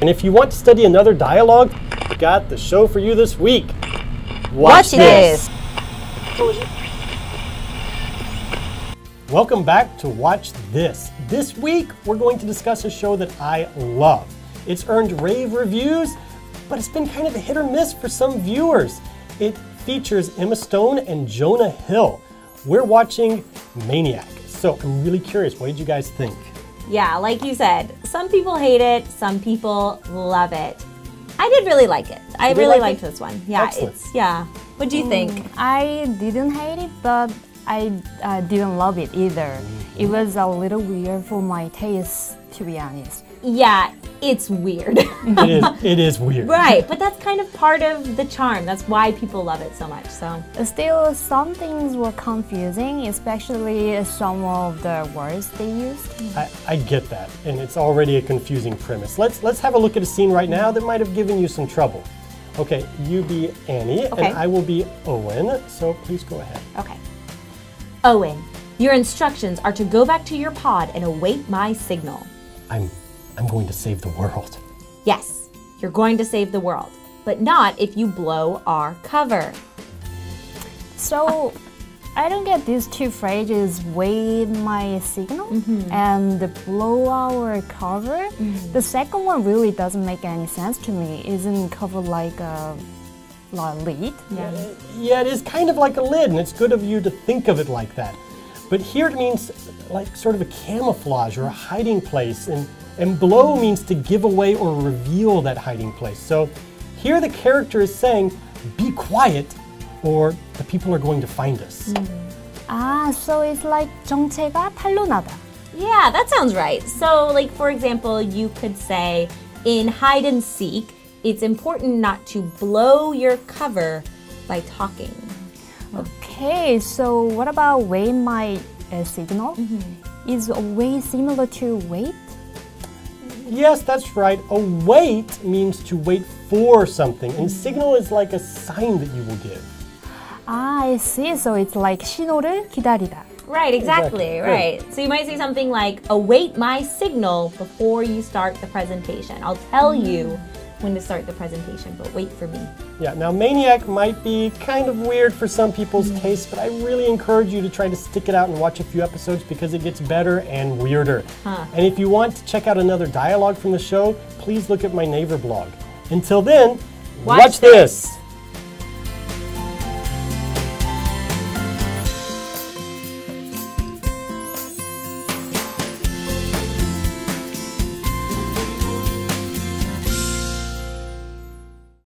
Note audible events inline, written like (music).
And if you want to study another dialogue, got the show for you this week. Watch this. Welcome back to Watch This. This week, we're going to discuss a show that I love. It's earned rave reviews, but it's been kind of a hit or miss for some viewers. It features Emma Stone and Jonah Hill. We're watching Maniac. So I'm really curious, what did you guys think? Yeah, like you said, some people hate it, some people love it. I did really like it. I did really like liked it? this one. Yeah, Excellent. it's yeah. What do you think? I didn't hate it, but I uh, didn't love it either. It was a little weird for my taste, to be honest. Yeah, it's weird. It is, it is (laughs) weird. right, but that's kind of part of the charm. That's why people love it so much. So, Still, some things were confusing, especially some of the words they used. I, I get that, and it's already a confusing premise. Let's let's have a look at a scene right now that might have given you some trouble. Okay, you be Annie, Okay. and I will be Owen. So please go ahead. okay. Owen, your instructions are to go back to your pod and await my signal. I'm I'm going to save the world. Yes, you're going to save the world, but not if you blow our cover. So, I don't get these two phrases wait my signal mm-hmm. and blow our cover. Mm-hmm. The second one really doesn't make any sense to me. Isn't cover like a, like a lead? Yeah. Yeah, it is kind of like a lid, and it's good of you to think of it like that. But here it means like sort of a camouflage or a hiding place, and, and blow means to give away or reveal that hiding place. So here the character is saying, be quiet, or the people are going to find us. Ah, so it's like 정체가 탄로나다. Yeah, that sounds right. So, like, for example, you could say in hide and seek, it's important not to blow your cover by talking. Okay, so what about wait my uh, signal? Is wait similar to wait? Yes, that's right. Await means to wait for something, and signal is like a sign that you will give. Ah, I see. So it's like 신호를 기다리다. Right, exactly, Exactly. right. So you might say something like, await my signal before you start the presentation. I'll tell you mm. when to start the presentation, but wait for me. Yeah, now Maniac might be kind of weird for some people's mm. taste, but I really encourage you to try to stick it out and watch a few episodes because it gets better and weirder. And if you want to check out another dialogue from the show, please look at my Naver blog. Until then, Watch watch this.